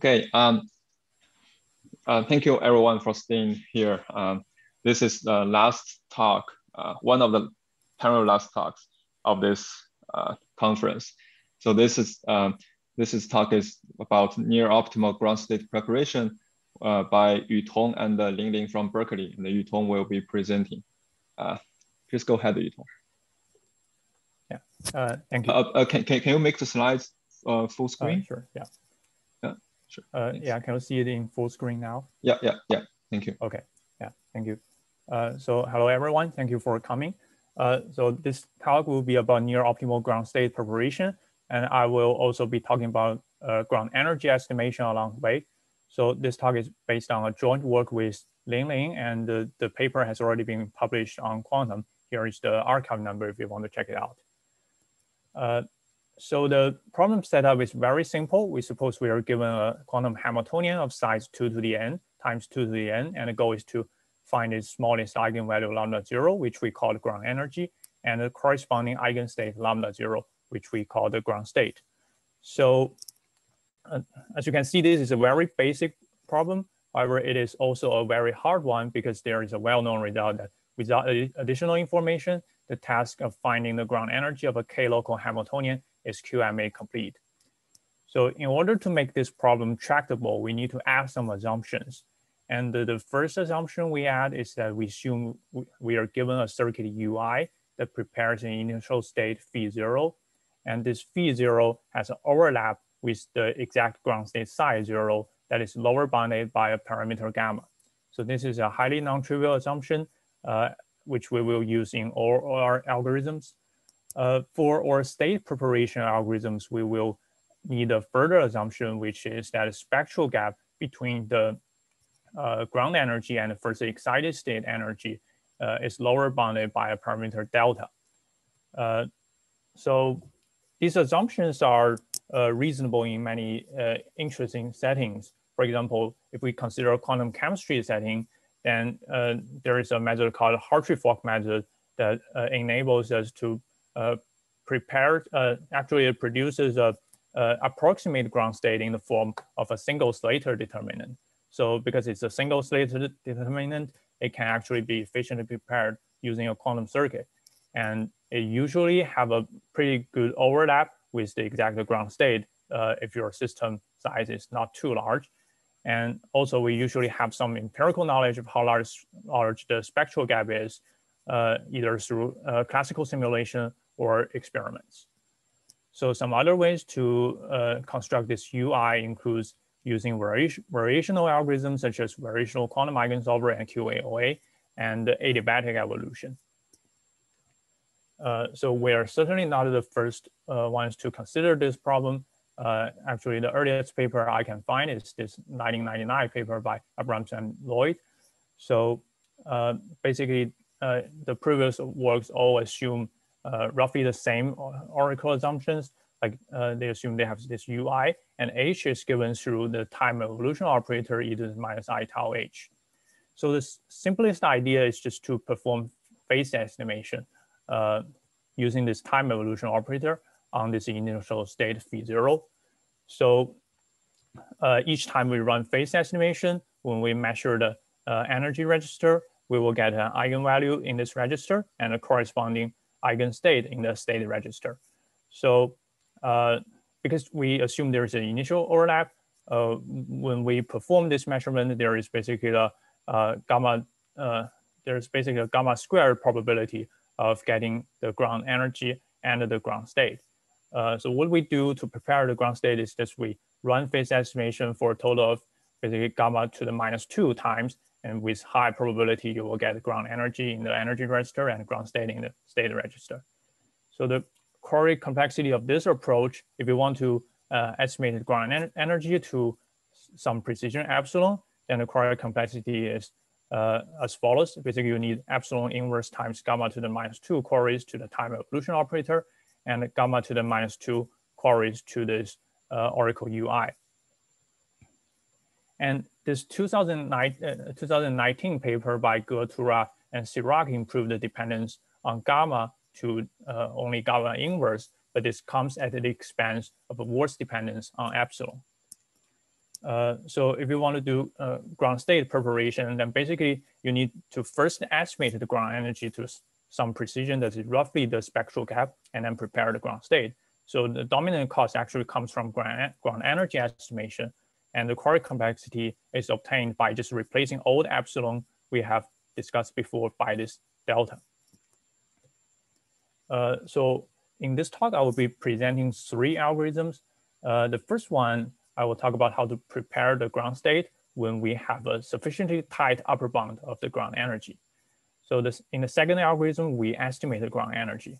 Okay. Um, uh, thank you everyone for staying here. Um, this is the last talk, uh, one of the panel last talks of this uh, conference. So this is um, this is talk is about near optimal ground state preparation uh, by Yu Tong and uh, Lin Lin from Berkeley. And Yu Tong will be presenting. Uh, please go ahead, Yu Tong. Yeah, uh, thank you. Uh, uh, can, can, can you make the slides uh, full screen? sure, yeah. Yeah, sure. Uh, yeah, can you see it in full screen now? Yeah, yeah, yeah. Thank you. Okay, yeah, thank you. Uh, so hello everyone, thank you for coming. Uh, so this talk will be about near optimal ground state preparation, and I will also be talking about uh, ground energy estimation along the way. So this talk is based on a joint work with Lin Lin, and the, the paper has already been published on Quantum. Here is the arXiv number if you want to check it out. So the problem setup is very simple. We suppose we are given a quantum Hamiltonian of size 2 to the n times 2 to the n, and the goal is to find its smallest eigenvalue lambda 0, which we call the ground energy, and the corresponding eigenstate lambda 0, which we call the ground state. So uh, as you can see, this is a very basic problem. However, it is also a very hard one because there is a well-known result that without additional information, the task of finding the ground energy of a k-local Hamiltonian is QMA complete. So in order to make this problem tractable, we need to add some assumptions. And the, the first assumption we add is that we assume we are given a circuit UI that prepares an initial state phi zero. And this phi zero has an overlap with the exact ground state psi zero that is lower bounded by a parameter gamma. So this is a highly non-trivial assumption, uh, which we will use in all our algorithms. Uh, for our state preparation algorithms, we will need a further assumption, which is that a spectral gap between the uh, ground energy and the first excited state energy uh, is lower bounded by a parameter delta. Uh, so these assumptions are uh, reasonable in many uh, interesting settings. For example, if we consider a quantum chemistry setting, then there is a method called Hartree-Fock method that enables us to prepare, actually it produces a, a approximate ground state in the form of a single Slater determinant. So because it's a single Slater determinant, it can actually be efficiently prepared using a quantum circuit. And it usually have a pretty good overlap with the exact ground state uh, if your system size is not too large. And also we usually have some empirical knowledge of how large, large the spectral gap is, uh, either through uh, classical simulation or experiments. So some other ways to uh, construct this UI includes using variation, variational algorithms such as variational quantum eigensolver and QAOA and adiabatic evolution. Uh, so we're certainly not the first uh, ones to consider this problem. Uh, actually, the earliest paper I can find is this 1999 paper by Abrams and Lloyd. So uh, basically, uh, the previous works all assume roughly the same oracle assumptions, like uh, they assume they have this UI and H is given through the time evolution operator e to the minus i tau H. So the simplest idea is just to perform phase estimation uh, using this time evolution operator on this initial state phi zero. So uh, each time we run phase estimation, when we measure the uh, energy register, we will get an eigenvalue in this register and a corresponding eigenstate in the state register. So uh, because we assume there is an initial overlap, uh, when we perform this measurement, there is basically a, a gamma, uh, there's basically a gamma squared probability of getting the ground energy and the ground state. Uh, so what we do to prepare the ground state is just we run phase estimation for a total of basically gamma to the minus two times, and with high probability, you will get ground energy in the energy register and ground state in the state register. So the query complexity of this approach, if you want to uh, estimate the ground en energy to some precision epsilon, then the query complexity is uh, as follows. Basically, you need epsilon inverse times gamma to the minus two queries to the time evolution operator and gamma to the minus two queries to this uh, Oracle UI. And this 2009, uh, 2019 paper by Tura and Cirac improved the dependence on gamma to uh, only gamma inverse, but this comes at the expense of a worse dependence on epsilon. Uh, so if you want to do uh, ground state preparation, then basically you need to first estimate the ground energy to some precision that is roughly the spectral gap and then prepare the ground state. So the dominant cost actually comes from ground, ground energy estimation and the query complexity is obtained by just replacing old epsilon we have discussed before by this delta. Uh, so in this talk, I will be presenting three algorithms. Uh, the first one, I will talk about how to prepare the ground state when we have a sufficiently tight upper bound of the ground energy. So this, in the second algorithm, we estimate the ground energy.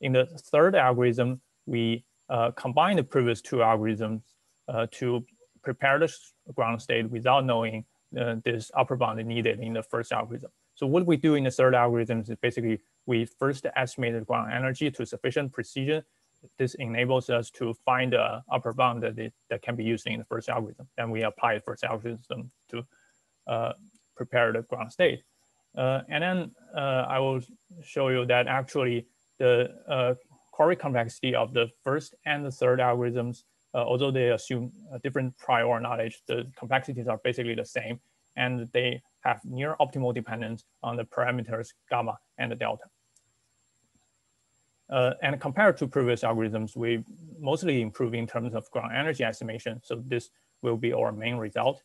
In the third algorithm, we uh, combine the previous two algorithms uh, to prepare the ground state without knowing uh, this upper bound needed in the first algorithm. So what we do in the third algorithm is basically we first estimate the ground energy to sufficient precision. This enables us to find the upper bound that, it, that can be used in the first algorithm. Then we apply the first algorithm to uh, prepare the ground state. Uh, and then uh, I will show you that actually the uh, query complexity of the first and the third algorithms, uh, although they assume different prior knowledge, the complexities are basically the same and they have near optimal dependence on the parameters gamma and delta. Uh, and compared to previous algorithms, we mostly improve in terms of ground energy estimation. So this will be our main result.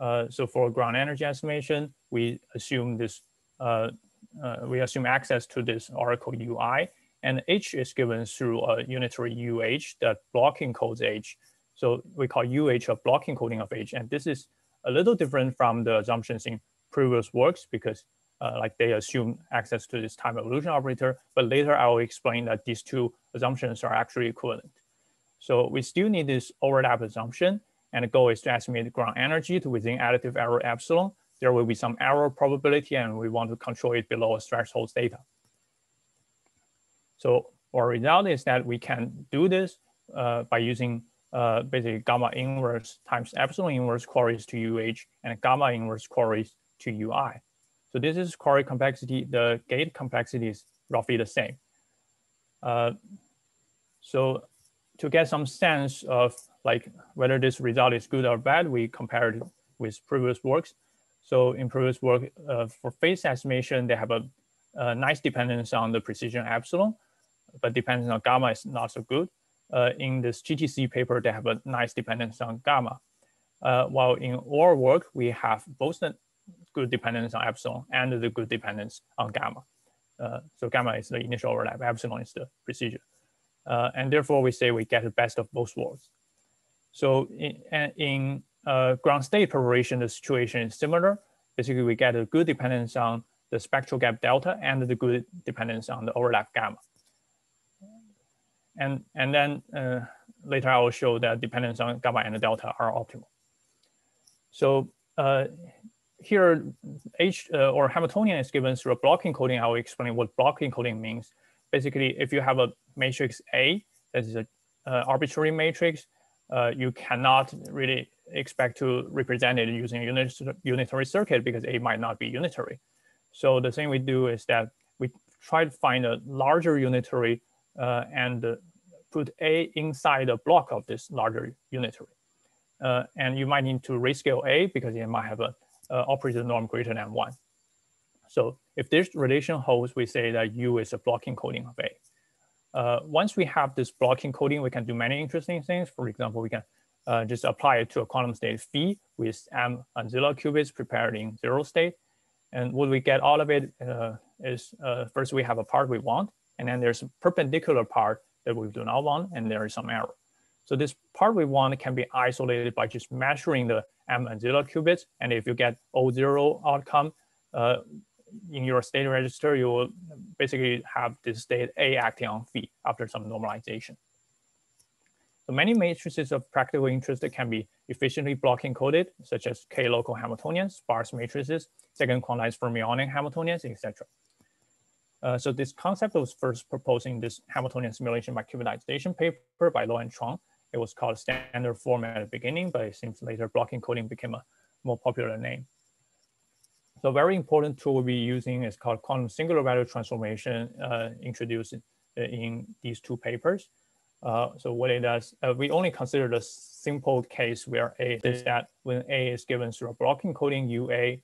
Uh, so for ground energy estimation, we assume this, uh, uh we assume access to this oracle UI and H is given through a unitary UH that block encodes H. So we call UH a block encoding of H. And this is a little different from the assumptions in previous works because uh, like they assume access to this time evolution operator, but later I will explain that these two assumptions are actually equivalent. So we still need this overlap assumption, and the goal is to estimate ground energy to within additive error epsilon. There will be some error probability, and we want to control it below a threshold theta. So our result is that we can do this uh, by using uh, basically gamma inverse times epsilon inverse queries to UH and gamma inverse queries to UI. So this is query complexity. The gate complexity is roughly the same. Uh, so to get some sense of like whether this result is good or bad, we compare it with previous works. So in previous work uh, for phase estimation, they have a, a, nice dependence on the precision epsilon, but dependence on gamma is not so good. Uh, in this GTC paper, they have a nice dependence on gamma. Uh, while in our work, we have both the good dependence on epsilon and the good dependence on gamma. Uh, so gamma is the initial overlap, epsilon is the precision. Uh, and therefore we say we get the best of both worlds. So in, in uh, ground state preparation, the situation is similar. Basically, we get a good dependence on the spectral gap delta and the good dependence on the overlap gamma. And, and then uh, later I will show that dependence on gamma and delta are optimal. So uh, here H uh, or Hamiltonian is given through a block encoding. I will explain what block encoding means. Basically, if you have a matrix A that is an uh, arbitrary matrix, uh, you cannot really expect to represent it using a unitary circuit because A might not be unitary. So the thing we do is that we try to find a larger unitary uh, and put A inside a block of this larger unitary. Uh, and you might need to rescale A because it might have a uh, operator norm greater than one. So if this relation holds, we say that U is a block encoding of A. Uh, once we have this block encoding, we can do many interesting things. For example, we can uh, just apply it to a quantum state phi with M ancilla qubits prepared in zero state. And what we get out of it uh, is uh, first we have a part we want, and then there's a perpendicular part that we do not want, and there is some error. So this part we want can be isolated by just measuring the M and zero qubits. And if you get O0 outcome uh, in your state register, you will basically have this state A acting on phi after some normalization. So many matrices of practical interest that can be efficiently block encoded, such as K-local Hamiltonians, sparse matrices, second quantized fermionic Hamiltonians, etc. Uh, so this concept was first proposed in this Hamiltonian simulation by qubitization paper by Low and Chuang. It was called standard form at the beginning, but it seems later block encoding became a more popular name. So very important tool we'll be using is called quantum singular value transformation, uh, introduced in these two papers. Uh, so what it does, uh, we only consider the simple case where A is that when A is given through a block encoding UA,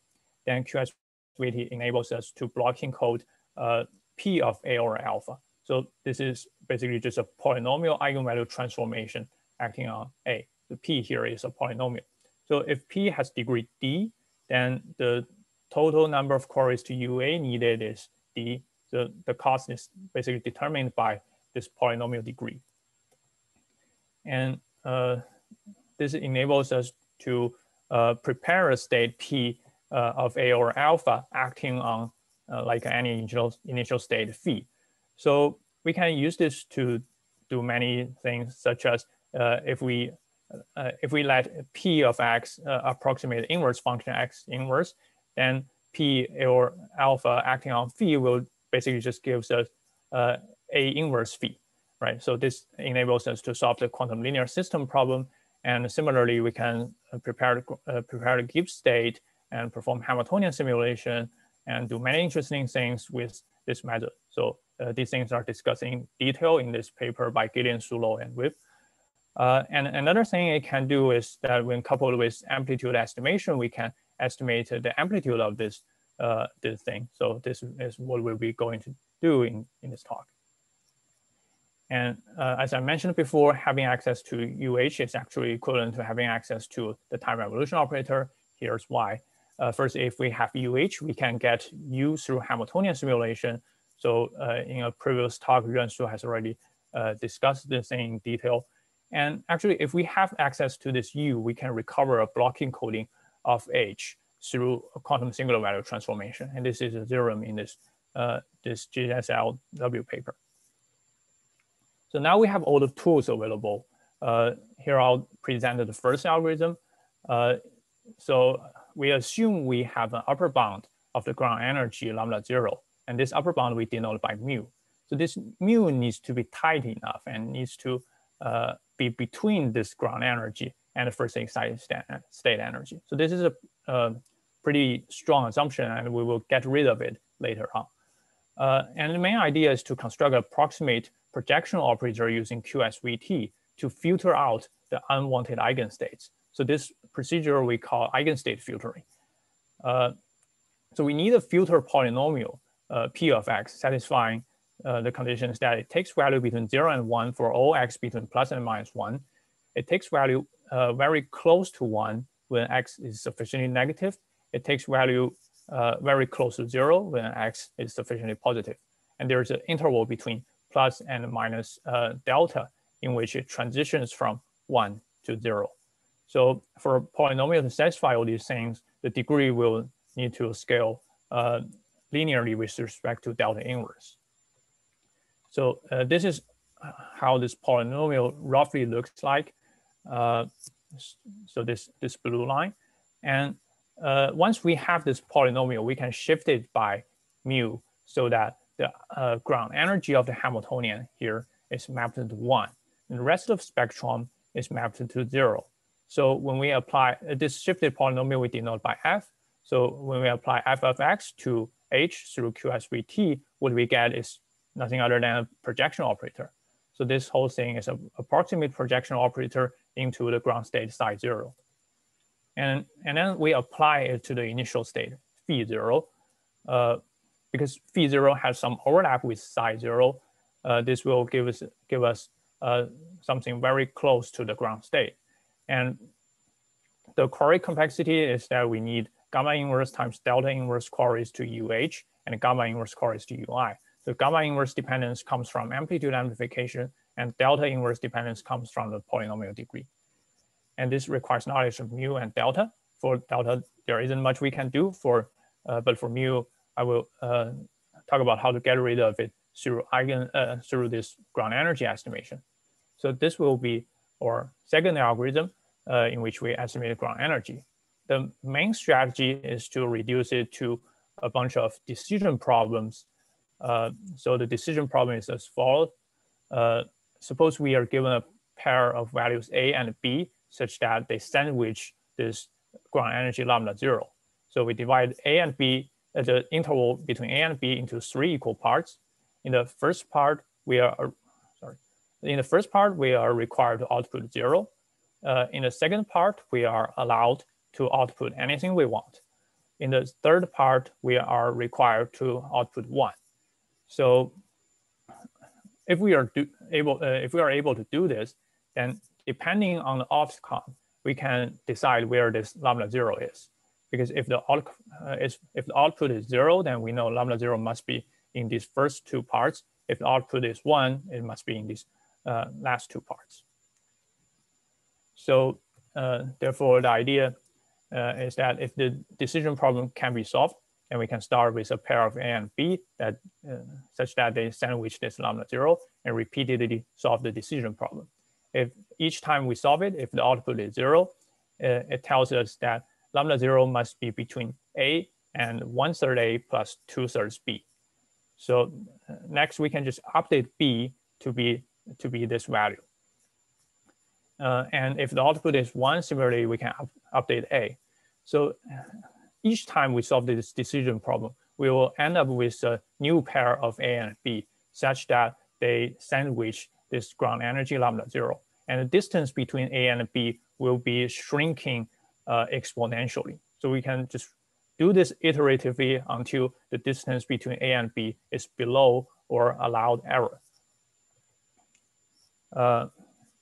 then QSVT enables us to block encode uh, P of A or alpha. So this is basically just a polynomial eigenvalue transformation acting on A. The P here is a polynomial. So if P has degree D, then the total number of queries to UA needed is D. So the cost is basically determined by this polynomial degree. And uh, this enables us to uh, prepare a state P uh, of A or alpha acting on uh, like any initial, initial state phi. So we can use this to do many things, such as uh, if we uh, if we let P of X approximate inverse function X inverse, then P or alpha acting on phi will basically just gives us A inverse phi right? So this enables us to solve the quantum linear system problem. And similarly, we can uh, prepare, uh, prepare the Gibbs state and perform Hamiltonian simulation and do many interesting things with this method. So uh, these things are discussed in detail in this paper by Gilyén Sulo and Wiebe. Uh, and another thing it can do is that when coupled with amplitude estimation, we can estimate the amplitude of this, uh, this thing. So this is what we'll be going to do in, in this talk. And uh, as I mentioned before, having access to UH is actually equivalent to having access to the time evolution operator. Here's why. Uh, first, if we have UH, we can get U through Hamiltonian simulation. So uh, in a previous talk, Yuan Su has already uh, discussed this in detail. And actually, if we have access to this U, we can recover a block encoding of H through a quantum singular value transformation. And this is a theorem in this, uh, this GSLW paper. So now we have all the tools available. Uh, here I'll present the first algorithm. Uh, so we assume we have an upper bound of the ground energy lambda zero, and this upper bound we denote by mu. So this mu needs to be tight enough and needs to uh, be between this ground energy and the first excited state energy. So this is a, a, pretty strong assumption and we will get rid of it later on. Uh, and the main idea is to construct approximate projection operator using QSVT to filter out the unwanted eigenstates. So this procedure we call eigenstate filtering. Uh, so we need a filter polynomial, uh, P of x, satisfying uh, the conditions that it takes value between zero and one for all x between plus and minus one. It takes value uh, very close to one when x is sufficiently negative. It takes value uh, very close to zero when x is sufficiently positive. And there's an interval between plus and minus uh, delta in which it transitions from one to zero. So for a polynomial to satisfy all these things, the degree will need to scale uh, linearly with respect to delta inverse. So uh, this is how this polynomial roughly looks like. Uh, so this, this blue line. And uh, once we have this polynomial, we can shift it by mu so that the uh, ground energy of the Hamiltonian here is mapped to one. And the rest of the spectrum is mapped to zero. So when we apply uh, this shifted polynomial, we denote by f. So when we apply f of x to h through QSVT, what we get is nothing other than a projection operator. So this whole thing is an approximate projection operator into the ground state psi zero. And, and then we apply it to the initial state, phi zero. Uh, because phi zero has some overlap with psi zero, uh, this will give us give us uh, something very close to the ground state. And the query complexity is that we need gamma inverse times delta inverse queries to UH and gamma inverse queries to UI. The gamma inverse dependence comes from amplitude amplification and delta inverse dependence comes from the polynomial degree. And this requires knowledge of mu and delta. For delta, there isn't much we can do for, uh, but for mu, I will uh, talk about how to get rid of it through eigen uh, through this ground energy estimation. So this will be our second algorithm uh, in which we estimate ground energy. The main strategy is to reduce it to a bunch of decision problems. Uh, so the decision problem is as follows. Uh, suppose we are given a pair of values A and B such that they sandwich this ground energy lambda zero. So we divide A and B the interval between A and B into three equal parts. In the first part, we are, uh, in the first part, we are required to output zero. Uh, in the second part, we are allowed to output anything we want. In the third part, we are required to output one. So if we are do, able, uh, if we are able to do this, then depending on the outcome, we can decide where this lambda zero is. Because if the, out, uh, is, if the output is zero, then we know lambda zero must be in these first two parts. If the output is one, it must be in these uh, last two parts. So uh, therefore, the idea uh, is that if the decision problem can be solved, and we can start with a pair of A and B that uh, such that they sandwich this lambda zero and repeatedly solve the decision problem. If each time we solve it, if the output is zero, uh, it tells us that lambda zero must be between A and one third A plus two thirds B. So uh, next we can just update B to be to be this value. Uh, and if the output is one, similarly, we can up update A. So each time we solve this decision problem, we will end up with a new pair of A and B such that they sandwich this ground energy lambda zero. And the distance between A and B will be shrinking uh, exponentially. So we can just do this iteratively until the distance between A and B is below or allowed error.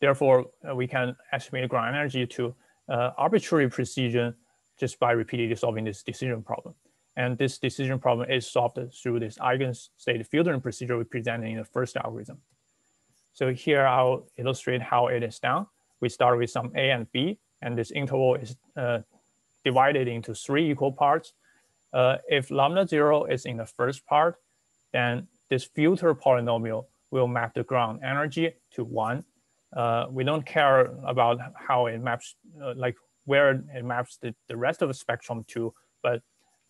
Therefore, uh, we can estimate ground energy to uh, arbitrary precision just by repeatedly solving this decision problem. And this decision problem is solved through this eigenstate filtering procedure we presented in the first algorithm. So here I'll illustrate how it is done. We start with some A and B, and this interval is uh, divided into three equal parts. Uh, if lambda zero is in the first part, then this filter polynomial will map the ground energy to one. Uh, we don't care about how it maps, uh, like where it maps the, the rest of the spectrum to, but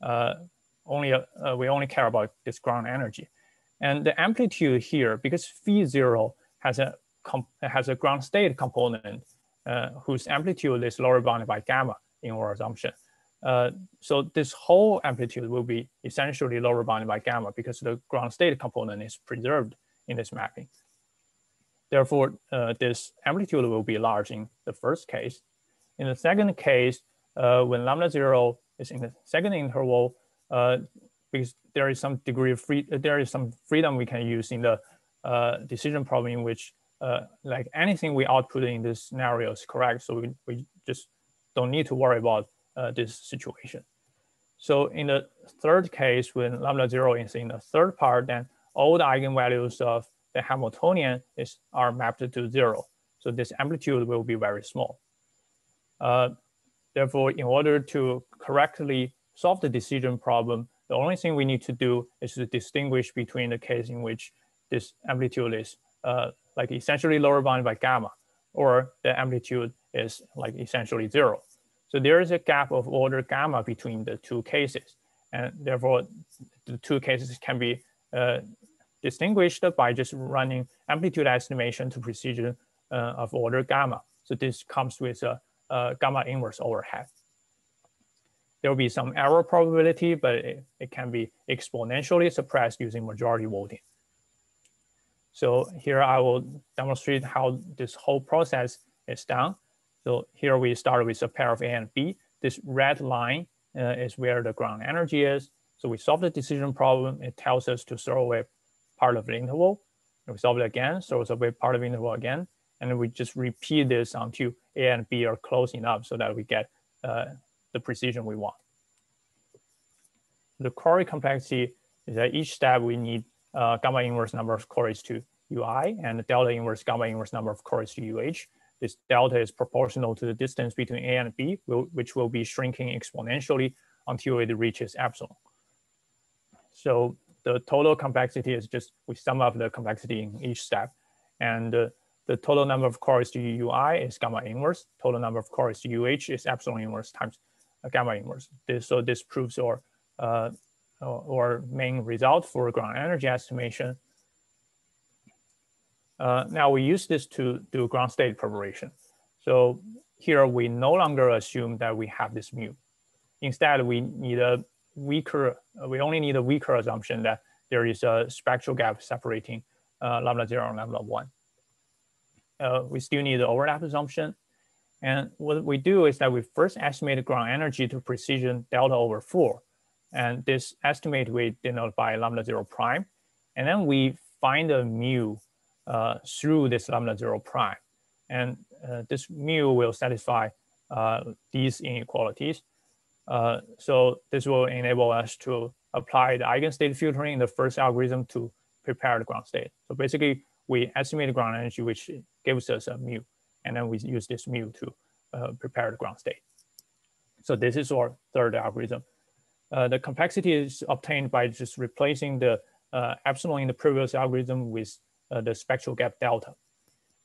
uh, only uh, we only care about this ground energy. And the amplitude here, because phi zero has a has a ground state component uh, whose amplitude is lower bounded by gamma in our assumption. Uh, so this whole amplitude will be essentially lower bounded by gamma because the ground state component is preserved in this mapping. Therefore, uh, this amplitude will be large in the first case. In the second case, uh, when lambda zero is in the second interval, uh, because there is some degree of free, uh, there is some freedom we can use in the uh, decision problem in which uh, like anything we output in this scenario is correct. So we, we just don't need to worry about this situation. So in the third case, when lambda zero is in the third part, then all the eigenvalues of the Hamiltonian is, are mapped to zero. So this amplitude will be very small. Uh, therefore, in order to correctly solve the decision problem, the only thing we need to do is to distinguish between the case in which this amplitude is uh, like essentially lower bound by gamma, or the amplitude is like essentially zero. So there is a gap of order gamma between the two cases. And therefore, the two cases can be uh, distinguished by just running amplitude estimation to precision uh, of order gamma. So this comes with a uh, gamma inverse overhead. There will be some error probability, but it, it can be exponentially suppressed using majority voting. So here I will demonstrate how this whole process is done. So here we start with a pair of A and B. This red line uh, is where the ground energy is. So we solve the decision problem. It tells us to throw away part of the interval. We solve it again, throws away part of the interval again. And we just repeat this until A and B are close enough so that we get uh, the precision we want. The query complexity is that each step we need uh, gamma inverse number of queries to ui and delta inverse gamma inverse number of queries to uh. This delta is proportional to the distance between A and B, which will be shrinking exponentially until it reaches epsilon. So the total complexity is just we sum up the complexity in each step. And uh, the total number of queries to ui is gamma inverse. Total number of queries to uh is epsilon inverse times gamma inverse. This, so this proves our, uh, our main result for ground energy estimation. Uh, now we use this to do ground state preparation. So here we no longer assume that we have this mu. Instead, we need a weaker, we only need a weaker assumption that there is a spectral gap separating uh, lambda zero and lambda one. uh, we still need the overlap assumption. And what we do is that we first estimate the ground energy to precision delta over four. And this estimate we denote by lambda zero prime. And then we find a mu uh, through this lambda zero prime. And uh, this mu will satisfy uh, these inequalities. Uh, so this will enable us to apply the eigenstate filtering in the first algorithm to prepare the ground state. So basically, we estimate the ground energy, which gives us a mu, and then we use this mu to uh, prepare the ground state. So this is our third algorithm. Uh, the complexity is obtained by just replacing the uh, epsilon in the previous algorithm with uh, the spectral gap delta.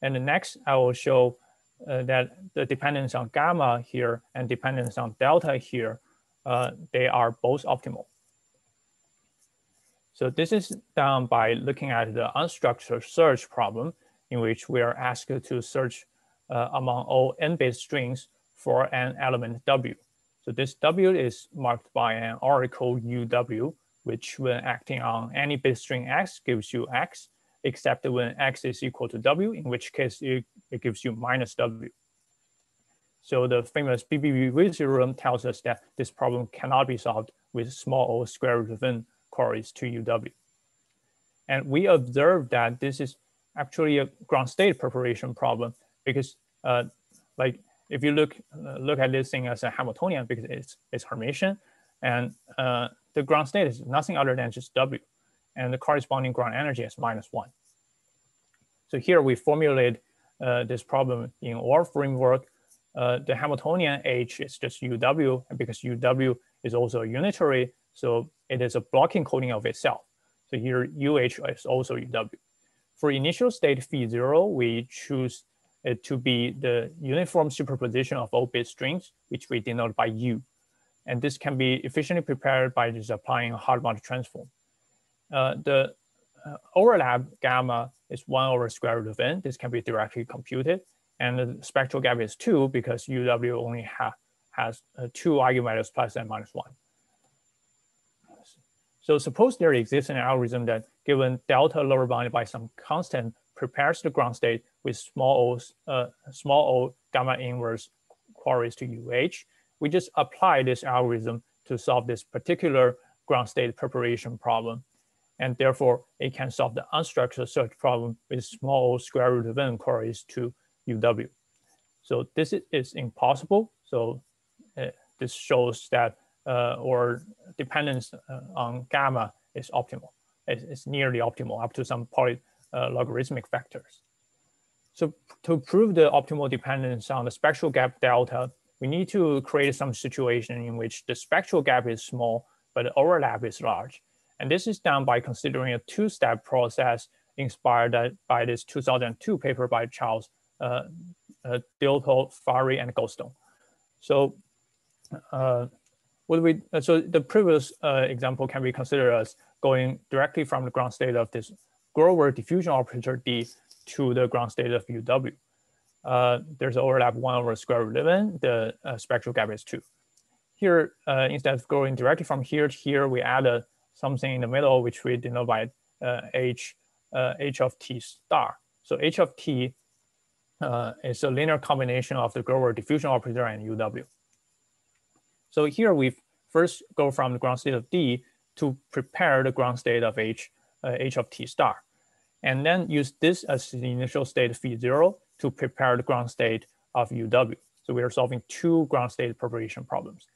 And the next, I will show uh, that the dependence on gamma here and dependence on delta here, uh, they are both optimal. So this is done by looking at the unstructured search problem in which we are asked to search uh, among all n-bit strings for an element W. So this W is marked by an oracle UW, which when acting on any bit string X gives you X, except when X is equal to W, in which case it, it gives you minus W. So the famous BBB theorem tells us that this problem cannot be solved with small o square root of n queries to UW. And we observed that this is actually a ground state preparation problem because uh, like if you look uh, look at this thing as a Hamiltonian because it's, it's Hermitian and uh, the ground state is nothing other than just W and the corresponding ground energy is minus one. So here we formulate uh, this problem in our framework. Uh, the Hamiltonian H is just UW because UW is also unitary, so it is a block encoding of itself. So here UH is also UW. For initial state phi zero, we choose it to be the uniform superposition of all bit strings, which we denote by U. And this can be efficiently prepared by just applying a Hadamard transform. Uh, the overlap gamma is one over square root of n. This can be directly computed. And the spectral gap is two because UW only ha has uh, two eigenvalues plus and minus one. So suppose there exists an algorithm that given delta lower bounded by some constant prepares the ground state with small o, uh, small o gamma inverse queries to UH. We just apply this algorithm to solve this particular ground state preparation problem. And therefore, it can solve the unstructured search problem with small square root of n queries to UW. So this is impossible. So uh, this shows that uh, or dependence uh, on gamma is optimal. It's, it's, nearly optimal up to some poly uh, logarithmic factors. So to prove the optimal dependence on the spectral gap delta, we need to create some situation in which the spectral gap is small, but the overlap is large. And this is done by considering a two-step process inspired by this 2002 paper by Childs uh, uh, Farhi, and Goldstone. So uh, what we so the previous uh, example can be considered as going directly from the ground state of this Grover diffusion operator D to the ground state of UW. Uh, there's overlap one over square root of n, the uh, spectral gap is two. Here, uh, instead of going directly from here to here, we add something in the middle, which we denote by uh, h, h of t star. So h of t is a linear combination of the Grover diffusion operator and UW. So here we first go from the ground state of D to prepare the ground state of H, uh, H of T star. And then use this as the initial state phi zero to prepare the ground state of UW. So we are solving two ground state preparation problems.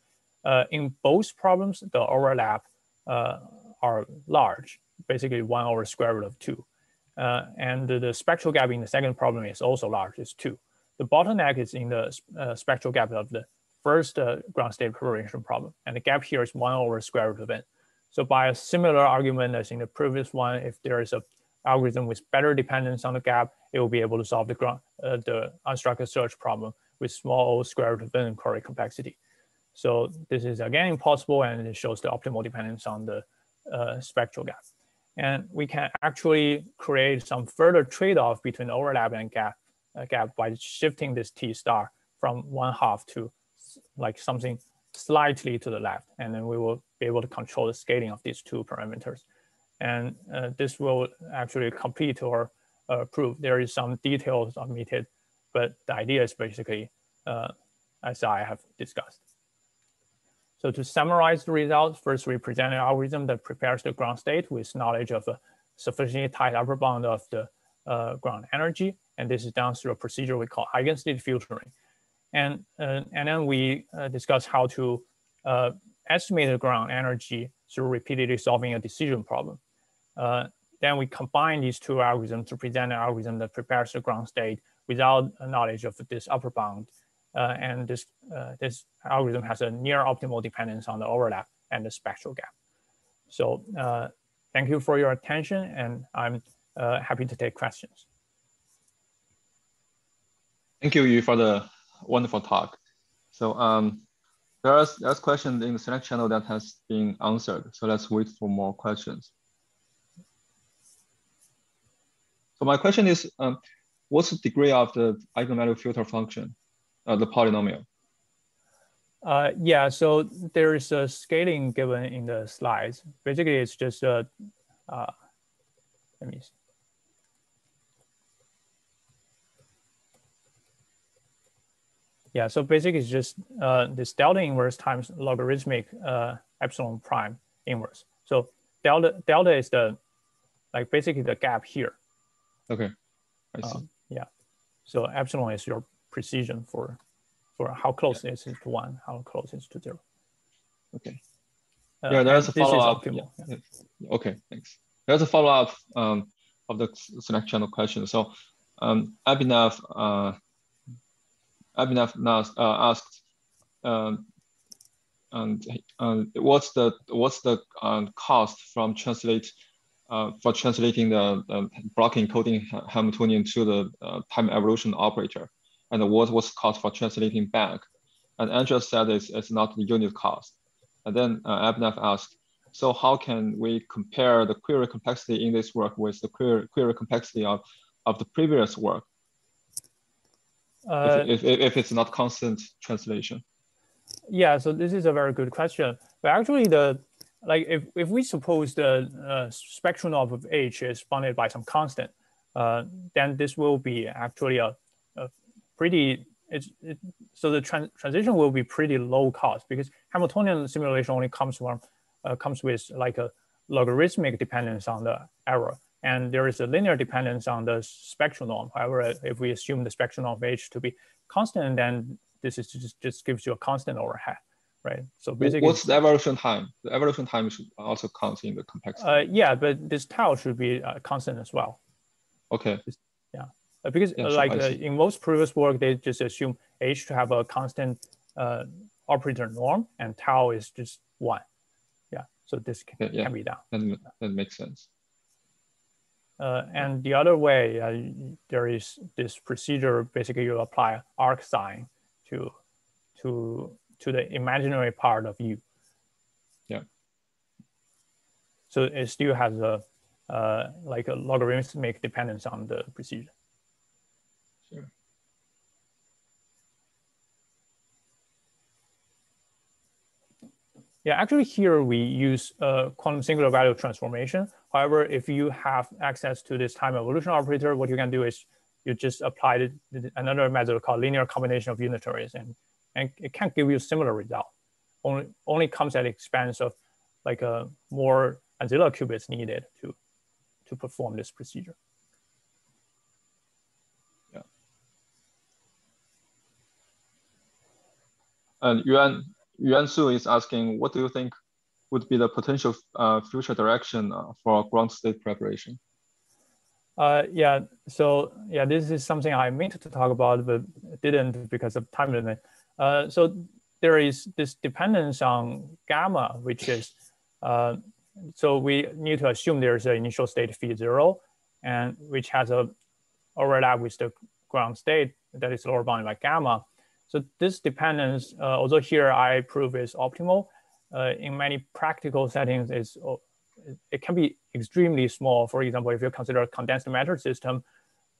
Uh, in both problems, the overlap uh, are large, basically one over square root of two. Uh, and the, spectral gap in the second problem is also large, it's two. The bottleneck is in the uh, spectral gap of the first uh, ground state preparation problem. And the gap here is one over square root of n. So by a similar argument as in the previous one, if there is a algorithm with better dependence on the gap, it will be able to solve the, ground, uh, the unstructured search problem with small square root of n query complexity. So this is again impossible and it shows the optimal dependence on the uh, spectral gap. And we can actually create some further trade-off between overlap and gap, uh, gap by shifting this T star from one half to like something slightly to the left, and then we will be able to control the scaling of these two parameters. And uh, this will actually complete our uh, prove. There is some details omitted, but the idea is basically uh, as I have discussed. So to summarize the results, first we present an algorithm that prepares the ground state with knowledge of a sufficiently tight upper bound of the uh, ground energy. And this is done through a procedure we call eigenstate filtering. And, uh, and then we uh, discuss how to uh, estimate the ground energy through repeatedly solving a decision problem. Uh, then we combine these two algorithms to present an algorithm that prepares the ground state without knowledge of this upper bound. Uh, and this, this algorithm has a near optimal dependence on the overlap and the spectral gap. So thank you for your attention and I'm happy to take questions. Thank you, Yu, for the wonderful talk. So um, there's there's questions in the Slack channel that has been answered. So let's wait for more questions. So my question is, um, what's the degree of the eigenvalue filter function, uh, the polynomial? Uh, yeah, so there is a scaling given in the slides. Basically, it's just a, uh, let me see. Yeah, so basically it's just uh, this delta inverse times logarithmic uh, epsilon prime inverse. So delta delta is the like basically the gap here. Okay, I see. Um, yeah, so epsilon is your precision for for how close yeah. it is to one, how close it is to zero. Okay. Uh, yeah, there's a follow up. Yeah. Yeah. Okay, thanks. There's a follow up um, of the Slack channel question. So um, Abhinav uh, Abhinav now uh, asked, um, and, what's the what's the um, cost from translate uh, for translating the, the block encoding Hamiltonian to the uh, time evolution operator, and what was cost for translating back? And Andrea said it's, it's not the unit cost. And then uh, Abhinav asked, so how can we compare the query complexity in this work with the query, query complexity of, of the previous work? Uh, if, if, if, it's not constant translation? Yeah, so this is a very good question. But actually, the like if, if we suppose the uh, spectrum of H is bounded by some constant, uh, then this will be actually a pretty it's it, so the tran transition will be pretty low cost because Hamiltonian simulation only comes from uh, comes with like a logarithmic dependence on the error. And there is a linear dependence on the spectral norm. However, if we assume the spectral norm of H to be constant, then this is just, just gives you a constant overhead, right? So basically- What's the evolution time? The evolution time should also count in the complexity. Uh, yeah, but this tau should be uh, constant as well. Okay. Because yeah, like uh, in most previous work, they just assume H to have a constant uh, operator norm and tau is just one. Yeah, so this can, yeah, can be done. That, that makes sense. Uh, and the other way, uh, there is this procedure. Basically, you apply arcsine to to to the imaginary part of U. Yeah. So it still has a uh, like a logarithmic dependence on the procedure. Sure. Yeah, actually here we use uh, quantum singular value transformation. However, if you have access to this time evolution operator, what you can do is you just apply the, the, another method called linear combination of unitaries and, and it can give you a similar result. Only, only comes at the expense of like a more ancilla qubits needed to, to perform this procedure. Yeah. And Yuan, Yuan Su is asking, what do you think would be the potential uh, future direction uh, for ground state preparation? Uh, yeah, so yeah, this is something I meant to talk about, but didn't because of time limit. Uh, so there is this dependence on gamma, which is, uh, so we need to assume there's an initial state phi zero, and which has a overlap with the ground state that is lower bounded by gamma. So this dependence, uh, although here I prove is optimal, uh, in many practical settings, is it can be extremely small. For example, if you consider a condensed matter system,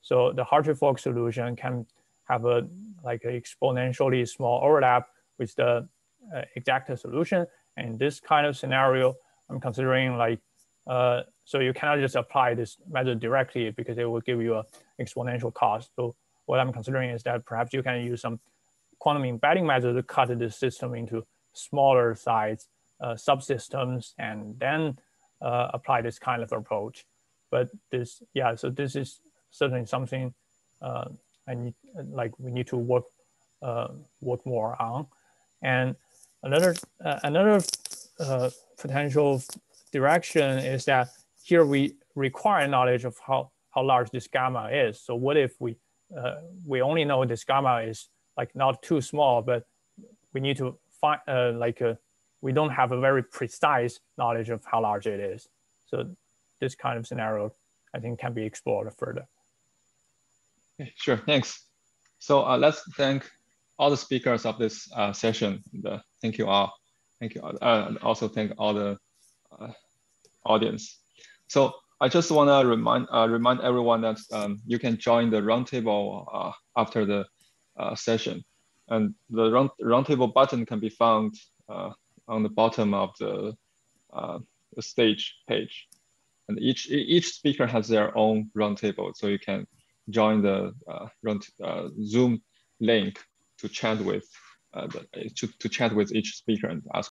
so the Hartree-Fock solution can have a like an exponentially small overlap with the uh, exact solution. And this kind of scenario, I'm considering like uh, so you cannot just apply this method directly because it will give you a exponential cost. So what I'm considering is that perhaps you can use some quantum embedding method to cut the system into smaller size uh, subsystems and then uh, apply this kind of approach. But this, yeah, so this is certainly something uh, I need, like we need to work uh, work more on. And another uh, another uh, potential direction is that here we require knowledge of how how large this gamma is. So what if we we only know this gamma is like not too small, but we need to find uh, like a, we don't have a very precise knowledge of how large it is. So this kind of scenario, I think, can be explored further. Sure, thanks. So uh, let's thank all the speakers of this uh, session. The, thank you all. Thank you. Uh, also thank all the uh, audience. So I just want to remind uh, remind everyone that um, you can join the roundtable uh, after the uh, session, and the round roundtable button can be found uh, on the bottom of the, uh, the stage page, and each each speaker has their own roundtable, so you can join the uh, round, Zoom link to chat with the, to, to chat with each speaker and ask